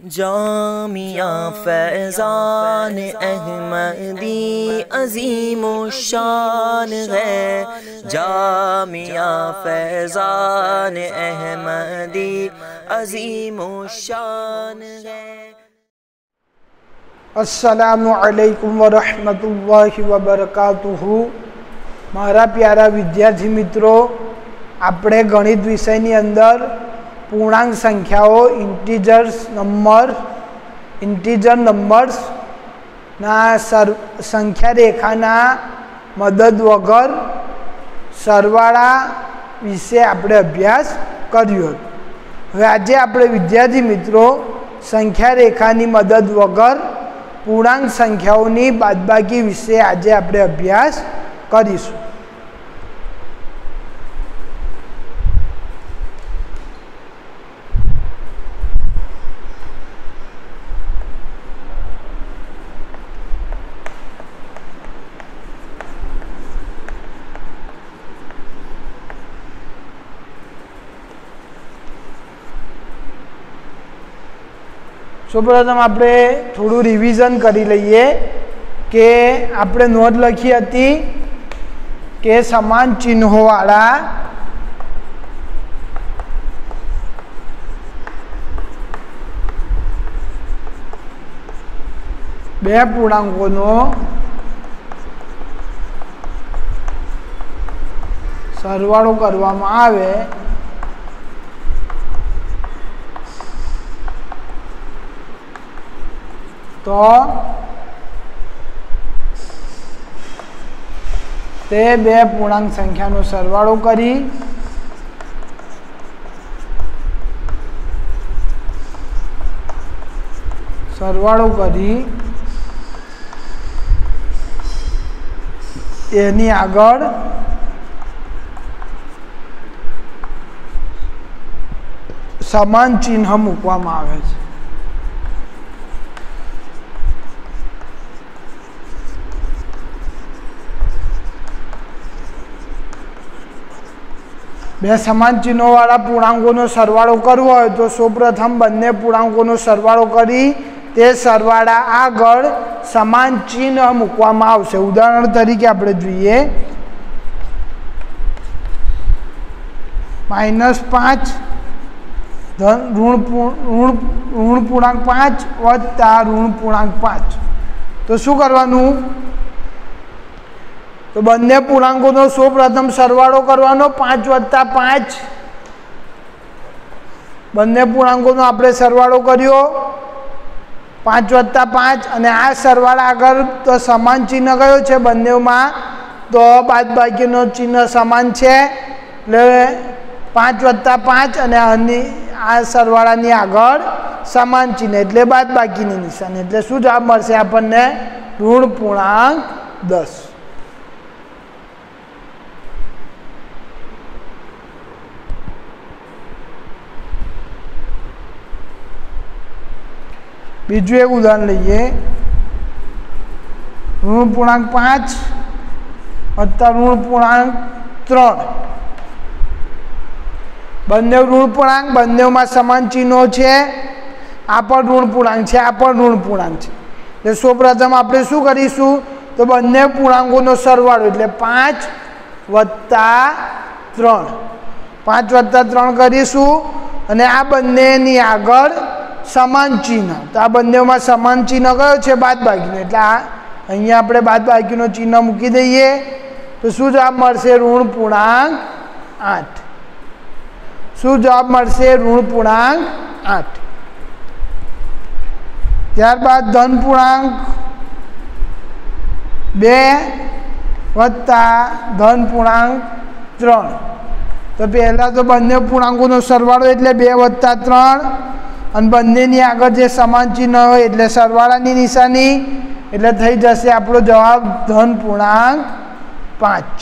जामिया फैजान अहमदी अजीम शान है जामिया फैजान अहमदी अजीम शान है અસલામુઅલૈકુમ વરહમતુલ્લાહિ વબરકાતુહુ મારા પ્યારા વિદ્યાર્થી મિત્રો આપણે ગણિત વિષયની અંદર પૂર્ણાંક સંખ્યાઓ ઇન્ટીજર્સ નંબર ઇન્ટીજર નંબર્સના સર, સંખ્યા રેખાના મદદ વગર સરવાળા વિશે આપણે અભ્યાસ કર્યો હતો. હવે આજે આપણે વિદ્યાર્થી મિત્રો સંખ્યા રેખાની મદદ વગર પૂર્ણાંક સંખ્યાઓની બાદબાકી વિશે આજે આપણે અભ્યાસ કરીશું. સૌપ્રથમ આપણે થોડું રિવિઝન કરી લઈએ કે આપણે નોંધ લખી હતી કે સમાન ચિહ્નોવાળા બે પૂર્ણાંકોનો સરવાળો કરવામાં આવે તો તે બે પૂર્ણાંક સંખ્યાનો સરવાળો કરી સરવાળો કરી એની આગળ સમાન ચિહ્ન મૂકવામાં આવે છે. બે સમાન ચિહ્નોવાળા પૂર્ણાંકોનો સરવાળો કરવો હોય તો સૌપ્રથમ બંને પૂર્ણાંકોનો સરવાળો કરી તે સરવાળા આગળ સમાન ચિહ્ન મૂકવામાં આવશે. ઉદાહરણ તરીકે આપણે જોઈએ. માઇનસ પાંચ ઋણ ઋણ ઋણ પૂર્ણાંક પાંચ વત્તા ઋણ પૂર્ણાંક પાંચ. તો શું કરવાનું? તો બંને પૂર્ણાંકોનો સૌપ્રથમ સરવાળો કરવાનો પાંચ વત્તા પાંચ. બંને પૂર્ણાંકોનો આપણે સરવાળો કર્યો. પાંચ વત્તા પાંચ અને આ સરવાળા આગળ તો સમાન ચિહ્ન કયો છે બંનેમાં? તો બાદબાકીનો ચિહ્ન સમાન છે. એટલે પાંચ વત્તા પાંચ અને આની, આ સરવાળાની આગળ સમાન ચિહ્ન, એટલે બાદબાકીની નિશાની. એટલે શું જવાબ મળશે આપણને? ઋણ પૂર્ણાંક દસ. બીજું એક ઉદાહરણ લઈએ. ઋણ પૂર્ણાંક પાંચ વત્તા ઋણ પૂર્ણાંક ત્રણ. બંને ઋણ પૂર્ણાંક બંનેમાં સમાન ચિહ્નો છે. આ પણ ઋણ પૂર્ણાંક છે, આ પણ ઋણ પૂર્ણાંક છે. એટલે સૌપ્રથમ આપણે શું કરીશું? તો બંને પૂર્ણાંકોનો સરવાળો, એટલે પાંચ વત્તા ત્રણ. પાંચ વત્તા ત્રણ કરીશું અને આ બંનેની આગળ સમાન ચિહ્ન. તો આ બંનેમાં સમાન ચિહ્ન કયો છે? બાદબાકીનો. એટલે આ અહીંયા આપણે બાદબાકીનો ચિહ્ન મૂકી દઈએ. તો શું જવાબ મળશે? ઋણ પૂર્ણાંક આઠ. શું જવાબ મળશે? ઋણ પૂર્ણાંક આઠ. ત્યારબાદ ધન પૂર્ણાંક બે વત્તા ધન પૂર્ણાંક ત્રણ. તો પહેલાં તો બંને પૂર્ણાંકોનો સરવાળો એટલે બે વત્તા ત્રણ અને બંનેની આગળ જે સમાન ચિહ્ન હોય એટલે સરવાળાની નિશાની, એટલે થઈ જશે આપણો જવાબ ધન પૂર્ણાંક પાંચ.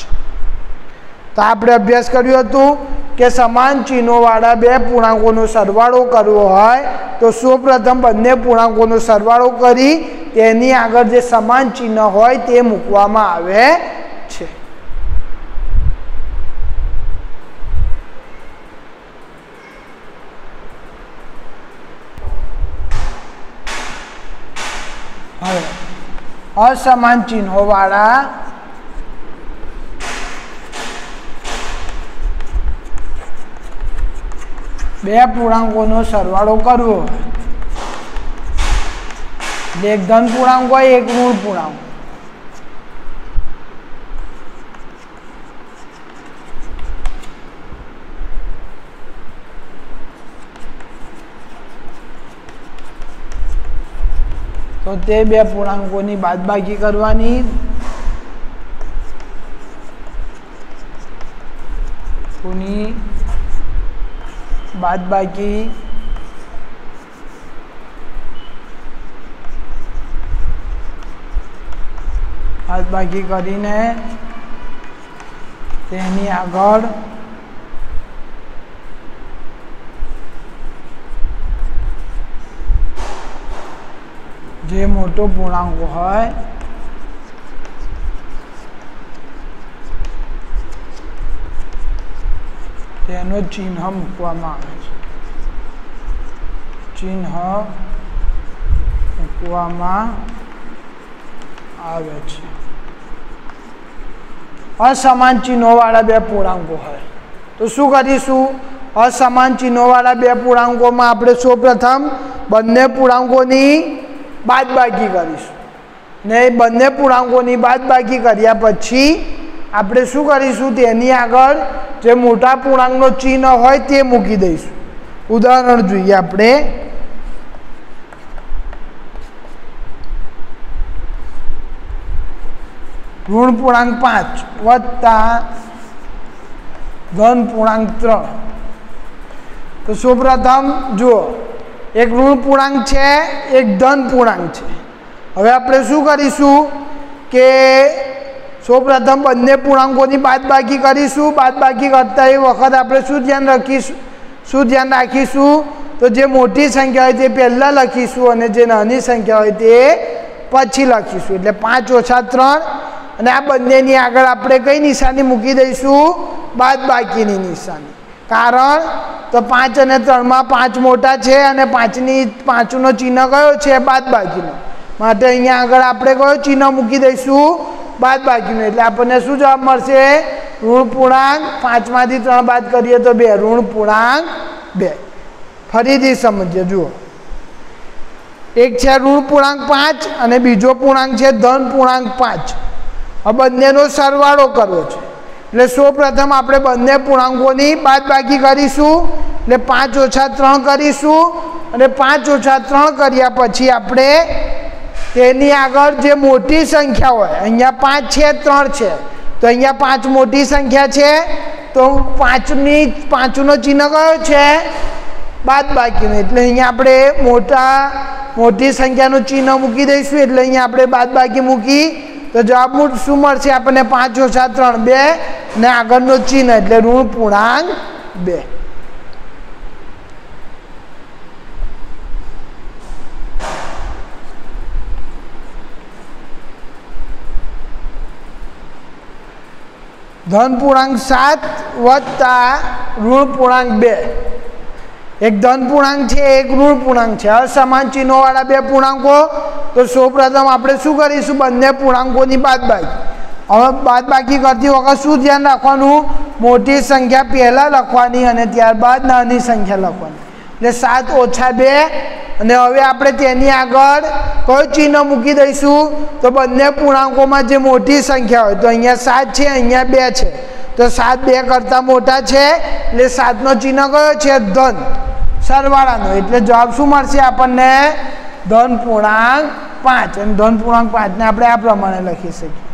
તો આપણે અભ્યાસ કર્યું હતું કે સમાન ચિહ્નોવાળા બે પૂર્ણાંકોનો સરવાળો કરવો હોય તો સૌપ્રથમ બંને પૂર્ણાંકોનો સરવાળો કરી તેની આગળ જે સમાન ચિહ્ન હોય તે મૂકવામાં આવે છે. હવે અસમાન ચિહ્નોવાળા બે પૂર્ણાંકોનો સરવાળો કરવો એટલે એક ધન પૂર્ણાંક હોય એક ઋણ પૂર્ણાંક તો તે બે પૂર્ણાંકોની બાદબાકી કરવાની. કોની બાદબાકી. બાદબાકી કરીને તેની આગળ જે મોટો પૂર્ણાંક હોય, તેનો ચિહ્ન મૂકવામાં આવે છે. ચિહ્ન મૂકવામાં આવે છે. અસમાન ચિહ્નોવાળા બે પૂર્ણાંકો હોય. તો શું કરીશું? અસમાન ચિહ્નોવાળા બે પૂર્ણાંકોમાં આપણે સૌપ્રથમ બંને પૂર્ણાંકોની બાદબાકી કરીશું. ને એ બંને પૂર્ણાંકોની બાદબાકી કર્યા પછી આપણે શું કરીશું? તેની આગળ જે મોટા પૂર્ણાંકનો ચિહ્ન હોય તે મૂકી દઈશું. ઉદાહરણ જોઈએ આપણે. ઋણ પૂર્ણાંક પાંચ વત્તા ધન પૂર્ણાંક ત્રણ. તો સૌપ્રથમ જુઓ. એક ઋણ પૂર્ણાંક છે, એક ધન પૂર્ણાંક છે. હવે આપણે શું કરીશું કે સૌપ્રથમ બંને પૂર્ણાંકોની બાદબાકી કરીશું. બાદબાકી કરતા એ વખત આપણે શું ધ્યાન રાખીશું? શું ધ્યાન રાખીશું? તો જે મોટી સંખ્યા હોય તે પહેલાં લખીશું અને જે નાની સંખ્યા હોય તે પછી લખીશું. એટલે પાંચ ઓછા ત્રણ. અને આ બંનેની આગળ આપણે કઈ નિશાની મૂકી દઈશું? બાદબાકીની નિશાની. કારણ તો પાંચ અને ત્રણમાં પાંચ મોટા છે અને પાંચની, પાંચનો ચિહ્ન કયો છે? બાદબાકીનો. માટે અહીંયા આગળ આપણે કયો ચિહ્ન મૂકી દઈશું? બાદબાકીનો. એટલે આપણને શું જવાબ મળશે? ઋણ પૂર્ણાંક પાંચમાંથી ત્રણ બાદ કરીએ તો બે. ઋણ પૂર્ણાંક બે. ફરીથી સમજીએ, જુઓ. એક છે ઋણ પૂર્ણાંક પાંચ અને બીજો પૂર્ણાંક છે ધન પૂર્ણાંક પાંચ. આ બંનેનો સરવાળો કરવો છે. એટલે સૌપ્રથમ આપણે બંને પૂર્ણાંકોની બાદબાકી કરીશું એટલે પાંચ ઓછા ત્રણ કરીશું, અને પાંચ ઓછા ત્રણ કર્યા પછી આપણે તેની આગળ જે મોટી સંખ્યા હોય, અહીંયા પાંચ છે, ત્રણ છે. તો અહીંયા પાંચ મોટી સંખ્યા છે, તો પાંચની, પાંચનો ચિહ્ન કયો છે? બાદબાકીનો. એટલે અહીંયા આપણે મોટા, મોટી સંખ્યાનું ચિહ્ન મૂકી દઈશું, એટલે અહીંયા આપણે બાદબાકી મૂકી, તો જવાબ શું મળશે આપણને? પાંચ ઓછા ત્રણ, બે. ને આગળનો ચિહ્ન એટલે ઋણ પૂર્ણાંક બે. ધન પૂર્ણાંક સાત વત્તા ઋણ પૂર્ણાંક બે. એક ધન પૂર્ણાંક છે, એક ઋણ પૂર્ણાંક છે. અસમાન ચિહ્નોવાળા બે પૂર્ણાંકો. તો સૌપ્રથમ આપણે શું કરીશું? બંને પૂર્ણાંકોની બાદબાકી. હવે બાદબાકી કરતી વખત શું ધ્યાન રાખવાનું? મોટી સંખ્યા પહેલાં લખવાની અને ત્યારબાદ નાની સંખ્યા લખવાની. એટલે સાત ઓછા બે, અને હવે આપણે તેની આગળ કયું ચિહ્ન મૂકી દઈશું? તો બંને પૂર્ણાંકોમાં જે મોટી સંખ્યા હોય, તો અહીંયા સાત છે, અહીંયા બે છે. તો સાત બે કરતાં મોટા છે, એટલે સાતનો ચિહ્ન કયો છે? ધન. સરવાળાનો. એટલે જવાબ શું મળશે આપણને? ધન પૂર્ણાંક પાંચ. અને ધન પૂર્ણાંક પાંચને આપણે આ પ્રમાણે લખી શકીએ.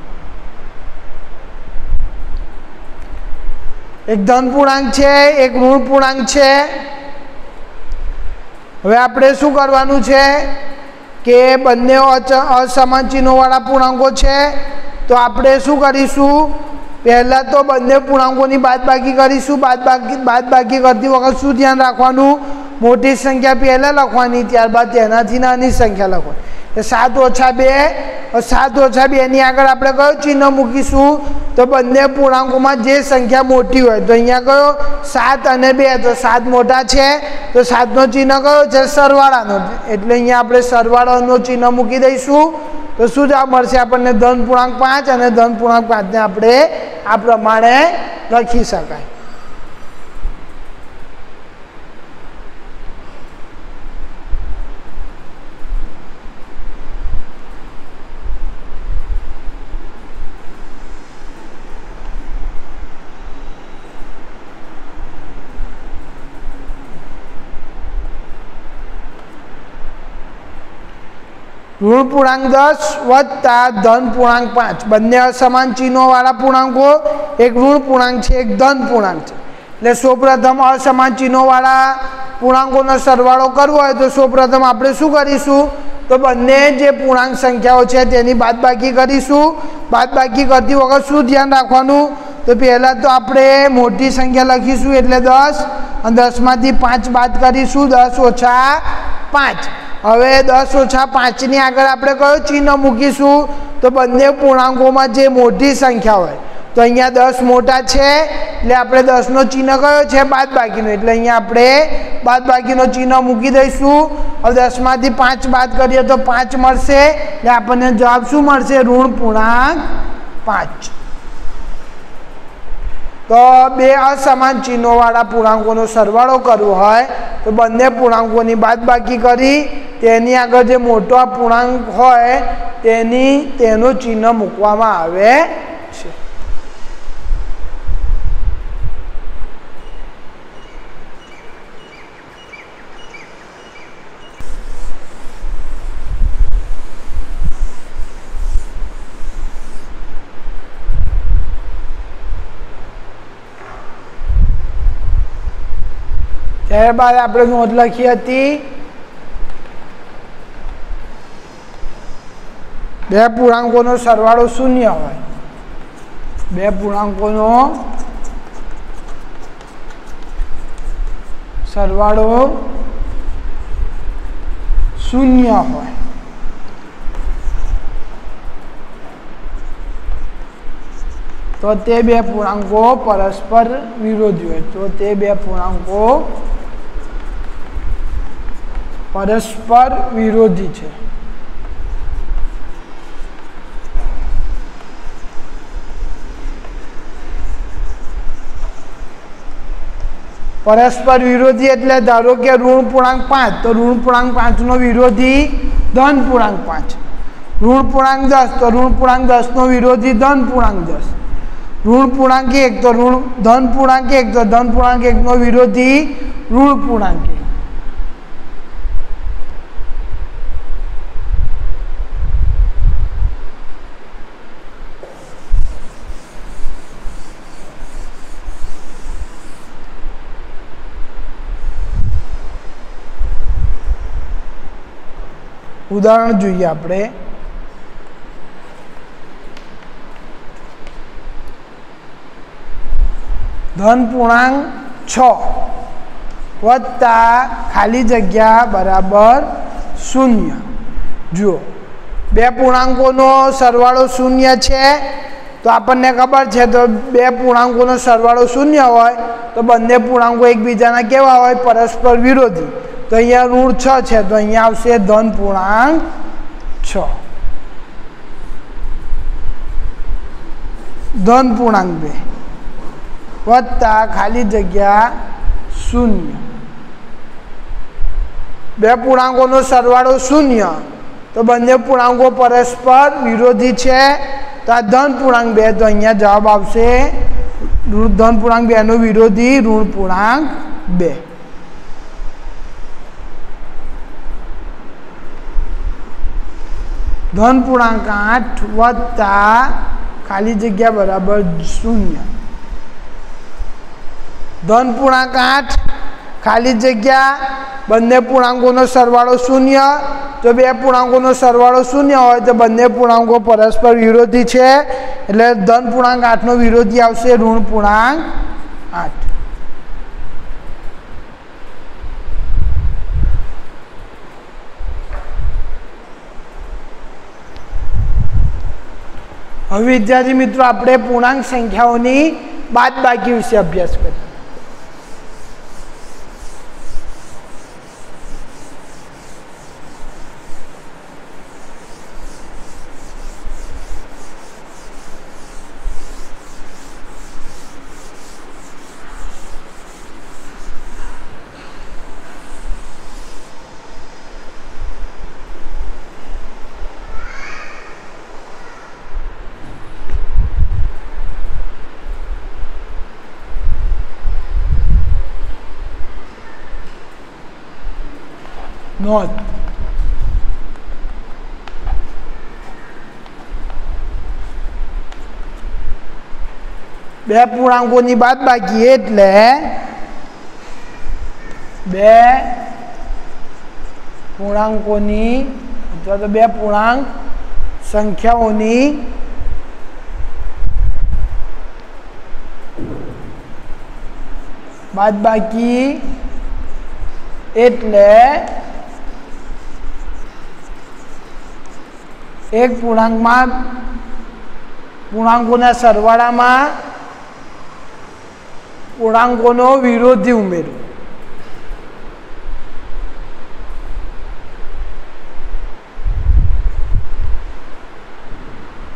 એક ધન પૂર્ણાંક છે, એક ઋણ પૂર્ણાંક છે. હવે આપણે શું કરવાનું છે કે બંને અસમાન ચિહ્નોવાળા પૂર્ણાંકો છે, તો આપણે શું કરીશું? પહેલાં તો બંને પૂર્ણાંકોની બાદબાકી કરીશું. બાદબાકી બાદબાકી કરતી વખત શું ધ્યાન રાખવાનું? મોટી સંખ્યા પહેલાં લખવાની, ત્યારબાદ તેનાથી નાની સંખ્યા લખવાની. સાત ઓછા બે સાત ઓછા બેની આગળ આપણે કયો ચિહ્ન મૂકીશું? તો બંને પૂર્ણાંકોમાં જે સંખ્યા મોટી હોય, તો અહીંયા કયો? સાત અને બે, તો સાત મોટા છે. તો સાતનો ચિહ્ન કયો છે? સરવાળાનો. એટલે અહીંયા આપણે સરવાળાનો ચિહ્ન મૂકી દઈશું. તો શું જવાબ મળશે આપણને? ધન પૂર્ણાંક પાંચ અને ધન પૂર્ણાંક પાંચને આપણે આ પ્રમાણે લખી શકાય. ઋણ પૂર્ણાંક દસ વત્તા ધન પૂર્ણાંક પાંચ. બંને અસમાન ચિહ્નોવાળા પૂર્ણાંકો. એક ઋણ પૂર્ણાંક છે, એક ધન પૂર્ણાંક છે. એટલે સૌપ્રથમ અસમાન ચિહ્નોવાળા પૂર્ણાંકોનો સરવાળો કરવો હોય તો સૌપ્રથમ આપણે શું કરીશું? તો બંને જે પૂર્ણાંક સંખ્યાઓ છે તેની બાદબાકી કરીશું. બાદબાકી કરતી વખત શું ધ્યાન રાખવાનું? તો પહેલાં તો આપણે મોટી સંખ્યા લખીશું એટલે દસ. અને દસમાંથી પાંચ બાદ કરીશું, દસ ઓછા પાંચ. હવે દસ ઓછા પાંચની આગળ આપણે કયો ચિહ્ન મૂકીશું? તો બંને પૂર્ણાંકોમાં જે મોટી સંખ્યા હોય, તો અહીંયા દસ મોટા છે, એટલે આપણે દસનો ચિહ્ન કયો છે? બાદ બાકીનો એટલે અહીંયા આપણે બાદ બાકીનો ચિહ્ન મૂકી દઈશું. હવે દસમાંથી પાંચ બાદ કરીએ તો પાંચ મળશે. એટલે આપણને જવાબ શું મળશે? ઋણ પૂર્ણાંક પાંચ. તો બે અસમાન ચિહ્નોવાળા પૂર્ણાંકોનો સરવાળો કરવો હોય, તો બંને પૂર્ણાંકોની બાદબાકી કરી તેની આગળ જે મોટો આ પૂર્ણાંક હોય, તેની, તેનું ચિહ્ન મૂકવામાં આવે છે. ત્યારબાદ આપણે નોંધ લખી હતી બે પૂર્ણાંકોનો સરવાળો શૂન્ય હોય. બે પૂર્ણાંકોનો સરવાળો શૂન્ય હોય. તો તે બે પૂર્ણાંકો પરસ્પર વિરોધી હોય. તો તે બે પૂર્ણાંકો પરસ્પર વિરોધી છે. પરસ્પર વિરોધી એટલે ધારો કે ઋણ પૂર્ણાંક પાંચ, તો ઋણ પૂર્ણાંક પાંચનો વિરોધી ધન પૂર્ણાંક પાંચ. ઋણ પૂર્ણાંક દસ, તો ઋણ પૂર્ણાંક દસનો વિરોધી ધન પૂર્ણાંક દસ. ઋણ પૂર્ણાંક એક, તો ઋણ ધન પૂર્ણાંક એક, તો ધન પૂર્ણાંક એકનો વિરોધી ઋણ પૂર્ણાંક એક. ઉદાહરણ જોઈએ આપણે. ધન પૂર્ણાંક છ. વત્તા ખાલી જગ્યા બરાબર શૂન્ય. જુઓ, બે પૂર્ણાંકોનો સરવાળો શૂન્ય છે, તો આપણને ખબર છે, તો બે પૂર્ણાંકોનો સરવાળો શૂન્ય હોય, તો બંને પૂર્ણાંકો એકબીજાના કેવા હોય? પરસ્પર વિરોધી. તો અહીંયા ઋણ છ છે તો અહીંયા આવશે ધન પૂર્ણાંક છ ધન પૂર્ણાંક બે વત્તા ખાલી જગ્યા શૂન્ય બે પૂર્ણાંકોનો સરવાળો શૂન્ય તો બંને પૂર્ણાંકો પરસ્પર વિરોધી છે તો આ ધન પૂર્ણાંક બે તો અહીંયા જવાબ આવશે ધન પૂર્ણાંક બેનો વિરોધી ઋણ પૂર્ણાંક બે ધન પૂર્ણાંક આઠ વત્તા ખાલી જગ્યા બરાબર શૂન્ય. ધન પૂર્ણાંક આઠ, ખાલી જગ્યા, બંને પૂર્ણાંકોનો સરવાળો શૂન્ય. જો બે પૂર્ણાંકોનો સરવાળો શૂન્ય હોય તો બંને પૂર્ણાંકો પરસ્પર વિરોધી છે. એટલે ધન પૂર્ણાંક આઠનો વિરોધી આવશે ઋણ પૂર્ણાંક આઠ. હવે વિદ્યાર્થી મિત્રો આપણે પૂર્ણાંક સંખ્યાઓની બાદબાકી વિશે અભ્યાસ કરીએ. નોંધ બે પૂર્ણાંકોની બાદ બાકી એટલે બે પૂર્ણાંકોની, અથવા તો બે પૂર્ણાંક સંખ્યાઓની બાદ બાકી એટલે એક પૂર્ણાંકમાં પૂર્ણાંકોના સરવાળામાં પૂર્ણાંકોનો વિરોધી ઉમેરો.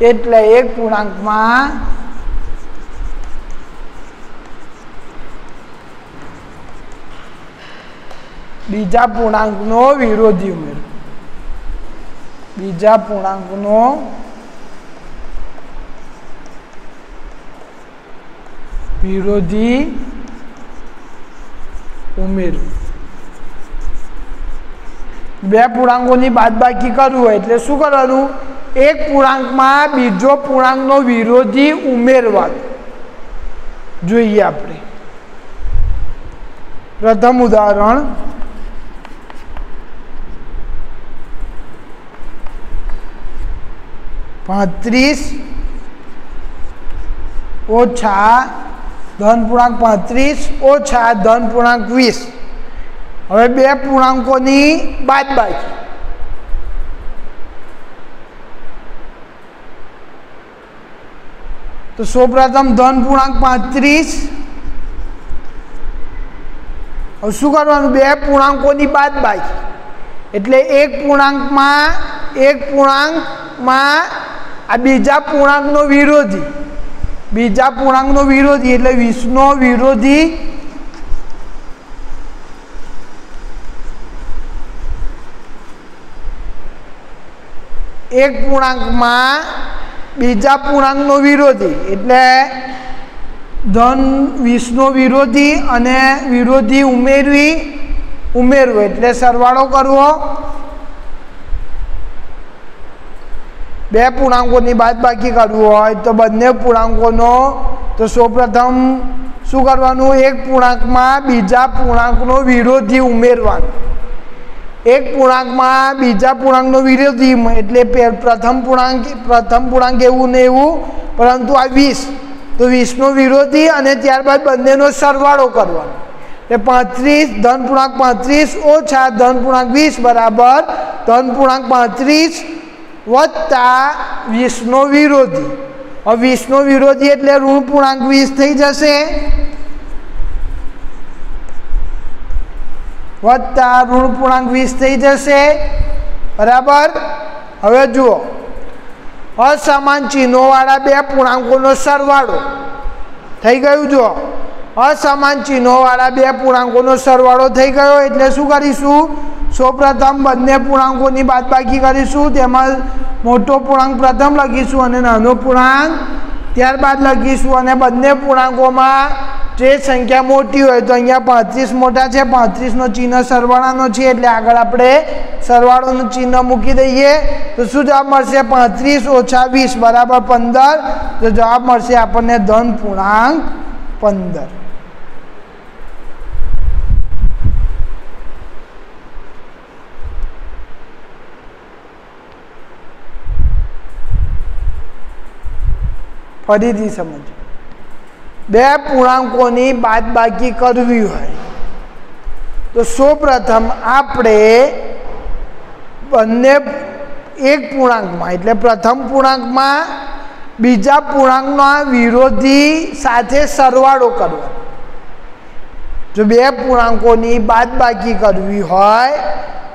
એટલે એક પૂર્ણાંકમાં બીજા પૂર્ણાંકનો વિરોધી ઉમેરો. બીજા પૂર્ણાંકનો વિરોધી ઉમેરવું બે પૂર્ણાંકોની બાદબાકી કરવું હોય એટલે શું કરવાનું? એક પૂર્ણાંકમાં બીજો પૂર્ણાંકનો વિરોધી ઉમેરવાનો જોઈએ આપણે. પ્રથમ ઉદાહરણ પાંત્રીસ ઓછા ધન પૂર્ણાંક પાંત્રીસ ઓછા ધન પૂર્ણાંક વીસ. હવે બે પૂર્ણાંકોની બાદ બાકી. તો સૌપ્રથમ ધન પૂર્ણાંક પાંત્રીસ. હવે શું કરવાનું? બે પૂર્ણાંકોની બાદ બાકી. એટલે એક પૂર્ણાંકમાં એક પૂર્ણાંકમાં આ બીજા પૂર્ણાંકનો વિરોધી. બીજા પૂર્ણાંકનો વિરોધી એટલે વીસનો વિરોધી. એક પૂર્ણાંકમાં બીજા પૂર્ણાંકનો વિરોધી એટલે ધન વીસનો વિરોધી અને વિરોધી ઉમેરવી, ઉમેરવો એટલે સરવાળો કરવો. બે પૂર્ણાંકોની બાદ બાકી કરવું હોય તો બંને પૂર્ણાંકોનો, તો સૌપ્રથમ શું કરવાનું? એક પૂર્ણાંકમાં બીજા પૂર્ણાંકનો વિરોધી ઉમેરવાનો. એક પૂર્ણાંકમાં બીજા પૂર્ણાંકનો વિરોધી એટલે પ્રથમ પૂર્ણાંક પ્રથમ પૂર્ણાંક એવું ને એવું, પરંતુ આ વીસ. તો વીસનો વિરોધી અને ત્યારબાદ બંનેનો સરવાળો કરવાનો. એટલે પાંત્રીસ, ધન પૂર્ણાંક પાંત્રીસ ઓછા ધન પૂર્ણાંક વીસ બરાબર, ધન પૂર્ણાંક પાંત્રીસ વત્તા વીસનો વિરોધી. હવે વીસનો વિરોધી એટલે ઋણ પૂર્ણાંક વીસ થઈ જશે. વત્તા ઋણ પૂર્ણાંક વીસ થઈ જશે. બરાબર? હવે જુઓ. અસમાન ચિહ્નોવાળા બે પૂર્ણાંકોનો સરવાળો. થઈ ગયું જુઓ. અસમાન ચિહ્નોવાળા બે પૂર્ણાંકોનો સરવાળો થઈ ગયો, એટલે શું કરીશું? સૌપ્રથમ બંને પૂર્ણાંકોની બાદબાકી કરીશું, તેમાં મોટો પૂર્ણાંક પ્રથમ લખીશું અને નાનો પૂર્ણાંક ત્યારબાદ લખીશું. અને બંને પૂર્ણાંકોમાં જે સંખ્યા મોટી હોય તો અહીંયા પાંત્રીસ મોટા છે. પાંત્રીસનો ચિહ્ન સરવાળાનો છે, એટલે આગળ આપણે સરવાળોનું ચિહ્ન મૂકી દઈએ. તો શું જવાબ મળશે? પાંત્રીસ ઓછા વીસ, બરાબર પંદર. તો જવાબ મળશે આપણને ધન પૂર્ણાંક પંદર. ફરીથી સમજો. બે પૂર્ણાંકોની બાદબાકી કરવી હોય, તો સૌપ્રથમ આપણે બંને એક પૂર્ણાંકમાં, એટલે પ્રથમ પૂર્ણાંકમાં બીજા પૂર્ણાંકના વિરોધી સાથે સરવાળો કરવો. જો બે પૂર્ણાંકોની બાદબાકી કરવી હોય,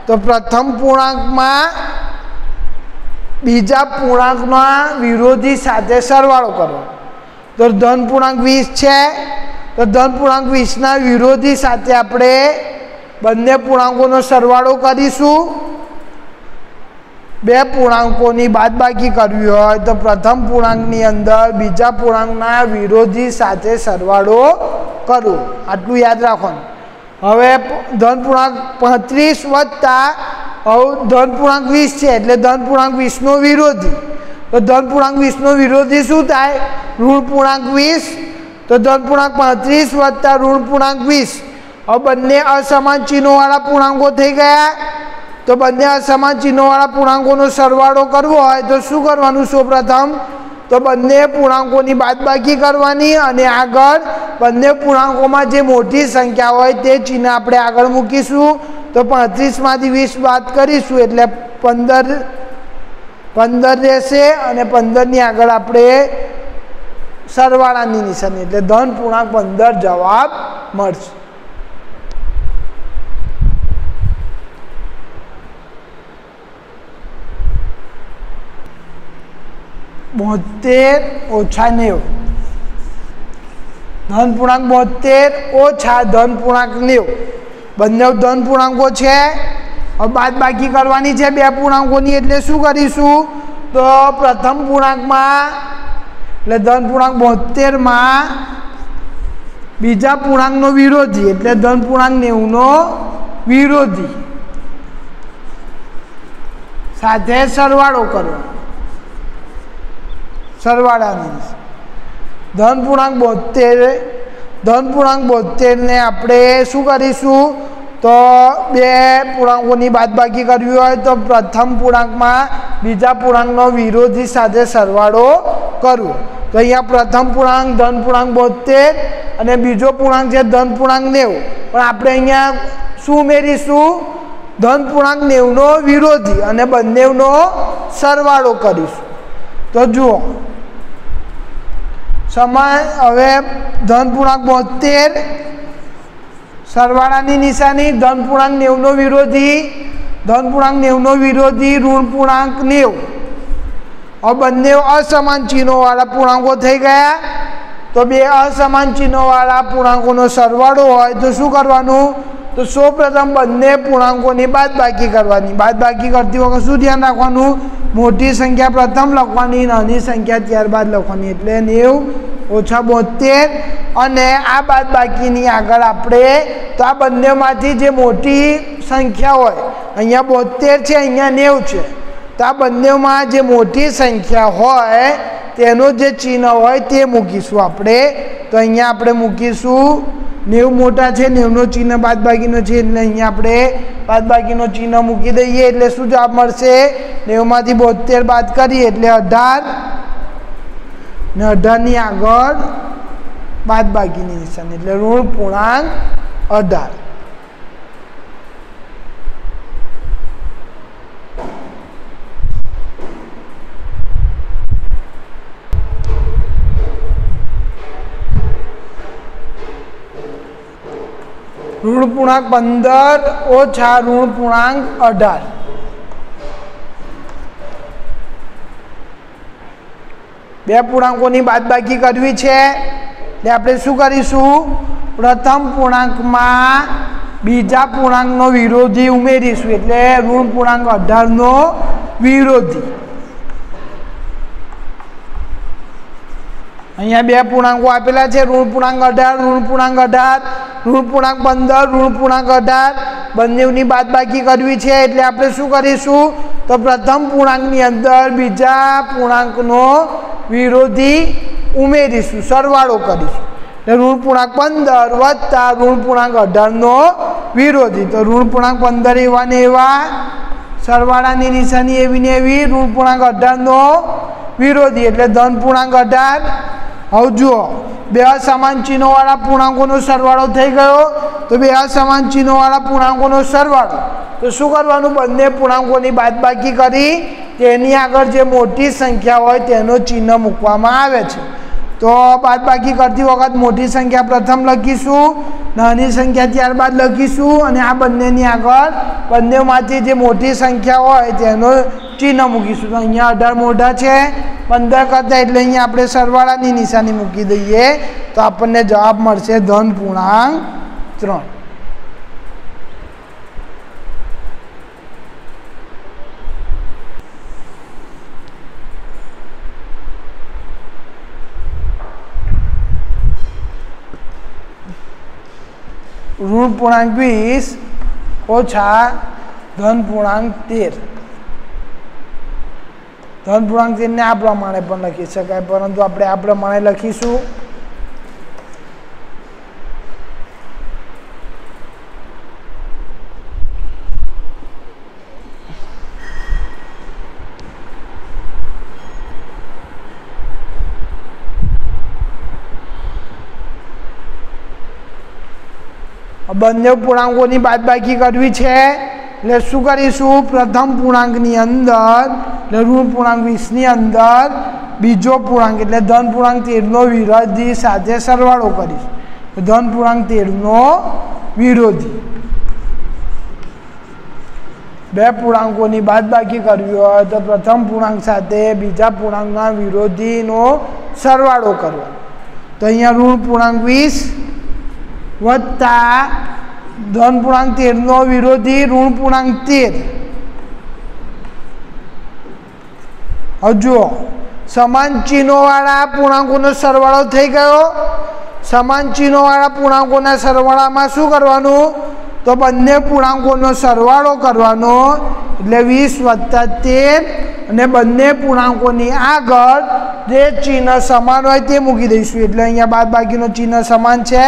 તો પ્રથમ પૂર્ણાંકમાં બીજા પૂર્ણાંકના વિરોધી સાથે સરવાળો કરો. તો ધન પૂર્ણાંક વીસ છે. તો ધન પૂર્ણાંક વીસના વિરોધી સાથે આપણે બંને પૂર્ણાંકોનો સરવાળો કરીશું. બે પૂર્ણાંકોની બાદબાકી કરવી હોય તો પ્રથમ પૂર્ણાંકની અંદર બીજા પૂર્ણાંકના વિરોધી સાથે સરવાળો કરો. આટલું યાદ રાખવાનું. હવે ધન પૂર્ણાંક પાંત્રીસ વત્તા હવે ધન પૂર્ણાંક વીસ છે એટલે ધન પૂર્ણાંક વીસનો વિરોધી. તો ધન પૂર્ણાંક વીસનો વિરોધી શું થાય? ઋણ પૂર્ણાંક વીસ, તો ધન પૂર્ણાંક પાંત્રીસ વત્તા ઋણ પૂર્ણાંક વીસ. હવે બંને અસમાન ચિહ્નોવાળા પૂર્ણાંકો થઈ ગયા. તો બંને અસમાન ચિહ્નોવાળા પૂર્ણાંકોનો સરવાળો કરવો હોય તો શું કરવાનું સૌપ્રથમ? તો બંને પૂર્ણાંકોની બાદબાકી કરવાની અને આગળ બંને પૂર્ણાંકોમાં જે મોટી સંખ્યા હોય તે ચિહ્ન આપણે આગળ મૂકીશું. તો પાંત્રીસમાંથી વીસ બાદ કરીશું એટલે પંદર પંદર રહેશે અને પંદરની આગળ આપણે સરવાળાની નિશાની, એટલે ધન પૂર્ણાંક પંદર જવાબ મળશે. બોતેર ઓછા નેવું. ધન પૂર્ણાંક બોતેર ઓછા ધન પૂર્ણાંક નેવું. બંને ધન પૂર્ણાંકો છે. બાદ બાકી કરવાની છે બે પૂર્ણાંકોની, એટલે શું કરીશું? તો પ્રથમ પૂર્ણાંકમાં, એટલે ધન પૂર્ણાંક બોતેરમાં બીજા પૂર્ણાંકનો વિરોધી, એટલે ધન પૂર્ણાંક નેવુંનો વિરોધી. સાથે સરવાળો કરવો. સરવાળાની. ધન પૂર્ણાંક બોતેર ધન પૂર્ણાંક બોતેરને આપણે શું કરીશું? તો બે પૂર્ણાંકોની બાદબાકી કરવી હોય તો પ્રથમ પૂર્ણાંકમાં બીજા પૂર્ણાંકનો વિરોધી સાથે સરવાળો કરવો તો અહીંયા પ્રથમ પૂર્ણાંક ધન પૂર્ણાંક બોતેર અને બીજો પૂર્ણાંક છે ધન પૂર્ણાંક નેવું. પણ આપણે અહીંયા શું ઉમેરીશું? ધન પૂર્ણાંક નેવનો વિરોધી અને બંનેનો સરવાળો કરીશું. તો જુઓ સમય હવે ધન પૂર્ણાંક બોતેર. સરવાળાની નિશાની ધન નેવનો વિરોધી, ધન નેવનો વિરોધી, ઋણ પૂર્ણાંક નેવ. હવે બંને અસમાન ચિહ્નોવાળા પૂર્ણાંકો થઈ ગયા. તો બે અસમાન ચિહ્નોવાળા પૂર્ણાંકોનો સરવાળો હોય તો શું કરવાનું? તો સૌ પ્રથમ બંને પૂર્ણાંકોની બાદબાકી કરવાની. બાદબાકી કરતી વખત શું ધ્યાન રાખવાનું? મોટી સંખ્યા પ્રથમ લખવાની નાની સંખ્યા ત્યારબાદ લખવાની. એટલે નેવ ઓછા બોતેર અને આ બાદબાકીની આગળ આપણે તો આ બંનેમાંથી જે મોટી સંખ્યા હોય, અહીંયા બોતેર છે, અહીંયા નેવ છે. તો આ બંનેમાં જે મોટી સંખ્યા હોય, તેનું જે ચિહ્ન હોય તે મૂકીશું આપણે. તો અહીંયા આપણે મૂકીશું નેવ મોટા છે, નેવનો ચિહ્ન બાદબાકીનો છે, એટલે અહીંયા આપણે બાદબાકીનો ચિહ્ન મૂકી દઈએ, એટલે શું જવાબ મળશે? નેવમાંથી બોતેર બાદ કરીએ, એટલે અઢાર. ને અઢારની આગળ બાદબાકીની નિશાની, એટલે ઋણ પૂર્ણાંક અઢાર. ઋણ પૂર્ણાંક પંદર, ઓછા ઋણ પૂર્ણાંક અઢાર. બે પૂર્ણાંકોની બાદબાકી કરવી છે. એટલે આપણે શું કરીશું? પ્રથમ પૂર્ણાંકમાં બીજા પૂર્ણાંકનો વિરોધી ઉમેરીશું. એટલે ઋણ પૂર્ણાંક અઢારનો વિરોધી. અહીંયા બે પૂર્ણાંકો આપેલા છે. ઋણ પૂર્ણાંક અઢાર ઋણ પૂર્ણાંક અઢાર. ઋણ પૂર્ણાંક પંદર, ઋણ પૂર્ણાંક અઢાર, બંનેની બાદબાકી કરવી છે એટલે આપણે શું કરીશું? તો પ્રથમ પૂર્ણાંકની અંદર બીજા પૂર્ણાંકનો વિરોધી ઉમેરીશું, સરવાળો કરીશું. એટલે ઋણ પૂર્ણાંક પંદર વત્તા ઋણ પૂર્ણાંક અઢારનો વિરોધી. તો ઋણ પૂર્ણાંક પંદર એવા ને એવા, સરવાળાની નિશાની એવી ને એવી, ઋણ પૂર્ણાંક અઢારનો વિરોધી. એટલે ધન પૂર્ણાંક અઢાર હવે જુઓ, બે સમાન ચિહ્નોવાળા પૂર્ણાંકોનો સરવાળો થઈ ગયો, તો બે સમાન ચિહ્નોવાળા પૂર્ણાંકોનો સરવાળો. તો શું કરવાનું? બંને પૂર્ણાંકોની બાદબાકી કરી, તેની આગળ જે મોટી સંખ્યા હોય તેનો ચિહ્ન મૂકવામાં આવે છે. તો બાદબાકી કરતી વખત મોટી સંખ્યા પ્રથમ લખીશું, નાની સંખ્યા ત્યારબાદ લખીશું અને આ બંનેની આગળ બંનેમાંથી જે મોટી સંખ્યા હોય તેનો ચિહ્ન મૂકીશું. તો અહીંયા અઢાર મોઢા છે પંદર કરતા એટલે અહીંયા આપણે સરવાળાની નિશાની મૂકી દઈએ તો આપણને જવાબ મળશે ધન પૂર્ણાંક ત્રણ. ઋણ પૂર્ણાંક વીસ ઓછા ધન પૂર્ણાંક તેર. ધન પૂર્ણાંકને આ પ્રમાણે પણ લખી શકાય, પરંતુ આપણે આ પ્રમાણે લખીશું. બંને પૂર્ણાંકોની બાદબાકી કરવી છે. એટલે શું કરીશું પ્રથમ પૂર્ણાંકની અંદર એટલે ઋણ પૂર્ણાંક વીસની અંદર, બીજો પૂર્ણાંક એટલે ધન પૂર્ણાંક તેરનો વિરોધી સાથે સરવાળો કરીશું. ધન પૂર્ણાંક તેરનો વિરોધી. બે પૂર્ણાંકોની બાદબાકી કરવી હોય તો પ્રથમ પૂર્ણાંક સાથે બીજા પૂર્ણાંકના વિરોધીનો સરવાળો કરવો. તો અહીંયા ઋણ પૂર્ણાંક વીસ વત્તા ધન પૂર્ણાંક તેરનો વિરોધી ઋણ પૂર્ણાંક તેર હજુ સમાન ચિહ્નોવાળા પૂર્ણાંકોનો સરવાળો થઈ ગયો સમાન ચિહ્નોવાળા પૂર્ણાંકોના સરવાળામાં શું કરવાનું તો બંને પૂર્ણાંકોનો સરવાળો કરવાનો એટલે વીસ વત્તા તેર અને બંને પૂર્ણાંકોની આગળ જે ચિહ્ન સમાન હોય તે મૂકી દઈશું એટલે અહીંયા બાદ બાકીનો ચિહ્ન સમાન છે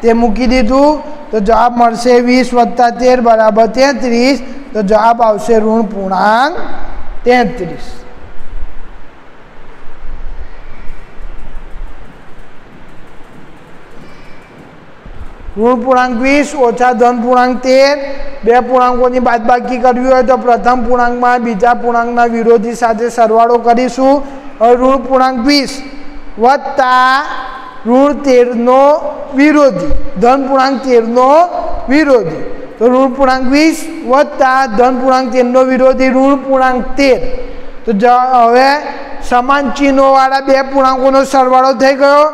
તે મૂકી દીધું તો જવાબ મળશે વીસ વત્તા તેર બરાબર તેત્રીસ. તો જવાબ આવશે ઋણ પૂર્ણાંક તેત્રીસ. ઋણ પૂર્ણાંક વીસ ઓછા ધન પૂર્ણાંક તેર. બે પૂર્ણાંકોની બાદબાકી કરવી હોય તો પ્રથમ પૂર્ણાંકમાં બીજા પૂર્ણાંકના વિરોધી સાથે સરવાળો કરીશું. ઋણ પૂર્ણાંક વીસ વત્તા ઋણ તેરનો વિરોધી. ધન પૂર્ણાંક તેરનો વિરોધી. તો ઋણ પૂર્ણાંક વીસ વત્તા ધન પૂર્ણાંક તેરનો વિરોધી, ઋણ પૂર્ણાંક તેર. તો હવે સમાન ચિહ્નોવાળા બે પૂર્ણાંકોનો સરવાળો થઈ ગયો.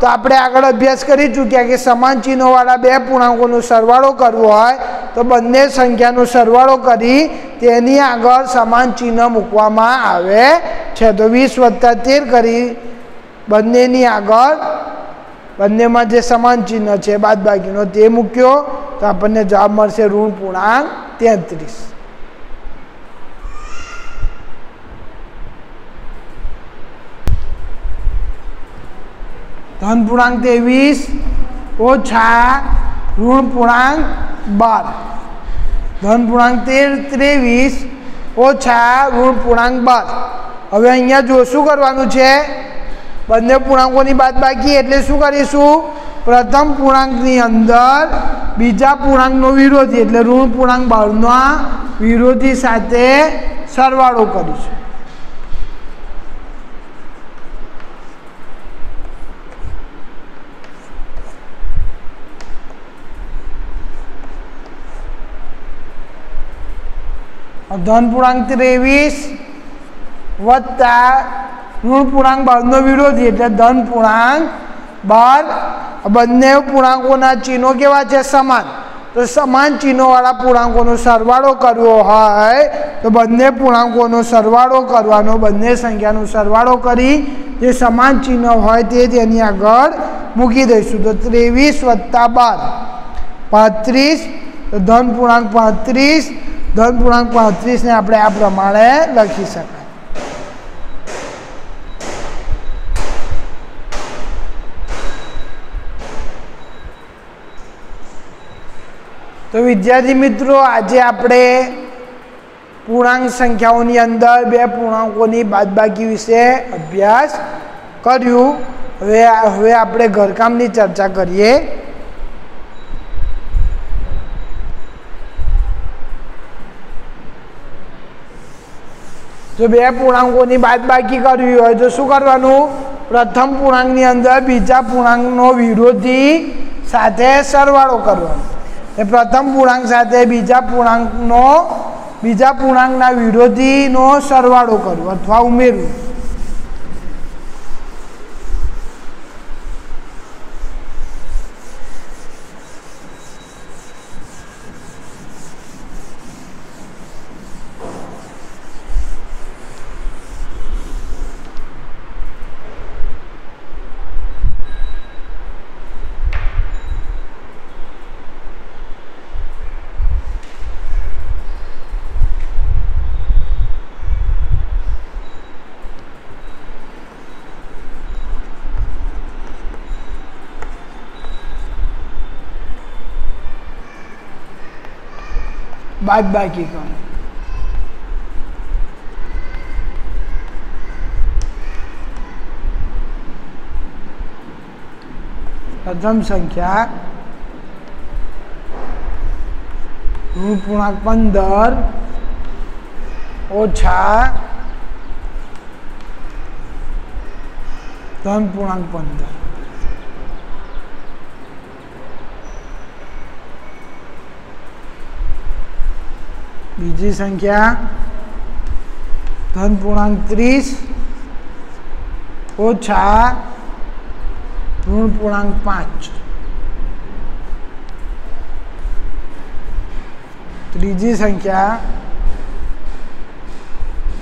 તો આપણે આગળ અભ્યાસ કરી ચૂક્યા કે સમાન ચિહ્નોવાળા બે પૂર્ણાંકોનો સરવાળો કરવો હોય, તો બંને સંખ્યાનો સરવાળો કરી તેની આગળ સમાન ચિહ્ન મૂકવામાં આવે છે. તો વીસ વત્તા તેર કરી બંનેની આગળ બંનેમાં જે સમાન ચિહ્ન છે, બાદબાકીનો, તે મૂક્યો, તો આપણને જવાબ મળશે ઋણ પૂર્ણાંક તેત્રીસ. ધન પૂર્ણાંક ત્રેવીસ, ઓછા ઋણ પૂર્ણાંક બાર. ધન પૂર્ણાંક તેર, ત્રેવીસ, ઓછા ઋણ પૂર્ણાંક બાર. હવે અહીંયા જો શું કરવાનું છે બંને પૂર્ણાંકોની બાદ બાકી એટલે શું કરીશું? પ્રથમ પૂર્ણાંકની અંદર બીજા પૂર્ણાંકનો વિરોધી, એટલે ઋણ પૂર્ણાંક બારના વિરોધી સાથે સરવાળો કરીશું. ધન પૂર્ણાંક ત્રેવીસ વત્તા ઋણ પૂર્ણાંક બારનો વિરોધી એટલે ધન પૂર્ણાંક બાર. બંને પૂર્ણાંકોના ચિહ્નો કેવા છે? સમાન. તો સમાન ચિહ્નોવાળા પૂર્ણાંકોનો સરવાળો કરવો હોય તો બંને પૂર્ણાંકોનો સરવાળો કરવાનો, બંને સંખ્યાનો સરવાળો કરી જે સમાન ચિહ્ન હોય તે તેની આગળ મૂકી દઈશું. તો ત્રેવીસ વત્તા બાર, પાંત્રીસ. તો ધન પૂર્ણાંક પાંત્રીસ, ધન પૂર્ણાંક પાંત્રીસને આપણે આ પ્રમાણે લખી શકાય. તો વિદ્યાર્થી મિત્રો, આજે આપણે પૂર્ણાંક સંખ્યાઓની અંદર બે પૂર્ણાંકોની બાદબાકી વિશે અભ્યાસ કર્યું. હવે હવે આપણે ઘરકામની ચર્ચા કરીએ. જો બે પૂર્ણાંકોની બાદબાકી કરવી હોય, તો શું કરવાનું? પ્રથમ પૂર્ણાંકની અંદર બીજા પૂર્ણાંકનો વિરોધી સાથે સરવાળો કરવાનો. એ પ્રથમ પૂર્ણાંક સાથે બીજા પૂર્ણાંકનો બીજા પૂર્ણાંકના વિરોધીનો સરવાળો કરવો અથવા ઉમેરવું બાદબાકી કરો પ્રથમ સંખ્યા ઋણ પૂર્ણાંક પંદર ઓછા ધન પૂર્ણાંક પંદર બીજી સંખ્યા ધન પૂર્ણાંક ત્રીસ, ઓછા ઋણ પૂર્ણાંક પાંચ. ત્રીજી સંખ્યા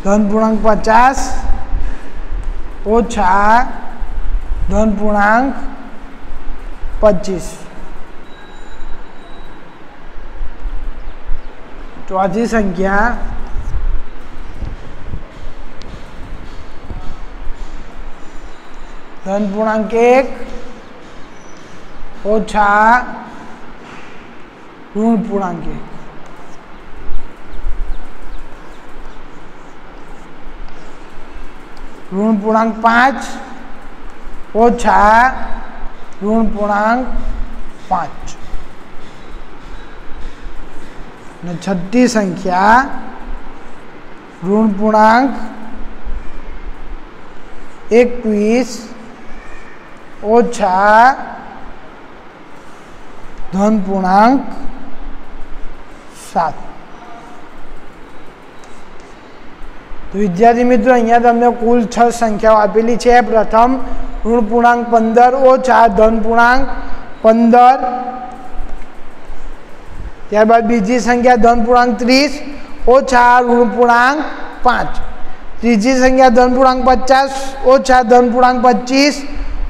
ધન પૂર્ણાંક પચાસ, ઓછા ધન પૂર્ણાંક પચીસ. ચોથી સંખ્યા ધન પૂર્ણાંક એક ઓછા ઋણ પૂર્ણાંક એક. ઋણ પૂર્ણાંક પાંચ ઓછા ઋણ પૂર્ણાંક પાંચ. અને છઠ્ઠી સંખ્યા ઋણ પૂર્ણાંક એકવીસ ઓછા ધન પૂર્ણાંક સાત તો વિદ્યાર્થી મિત્રો અહીંયા તમને કુલ છ સંખ્યાઓ આપેલી છે. પ્રથમ, ઋણ પૂર્ણાંક પંદર, ઓછા ધન પૂર્ણાંક પંદર ત્યારબાદ બીજી સંખ્યા ધન ત્રીસ, ઓછા ઋણ પૂર્ણાંક પાંચ. ત્રીજી સંખ્યા ધન પૂર્ણાંક પચાસ, ઓછા ધન પૂર્ણાંક પચીસ.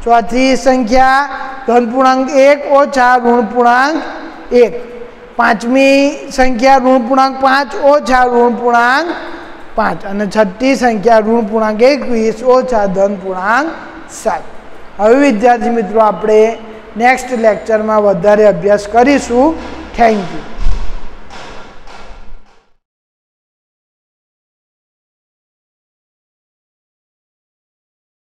ચોથી સંખ્યા ધન પૂર્ણાંક એક, ઓછા ઋણ પૂર્ણાંક એક. પાંચમી સંખ્યા ઋણ પૂર્ણાંક પાંચ, ઓછા ઋણ પૂર્ણાંક પાંચ. અને છઠ્ઠી સંખ્યા ઋણ પૂર્ણાંક એકવીસ, ઓછા ધન પૂર્ણાંક સાત. હવે વિદ્યાર્થી મિત્રો, આપણે નેક્સ્ટ લેક્ચરમાં વધારે અભ્યાસ કરીશું. Entende?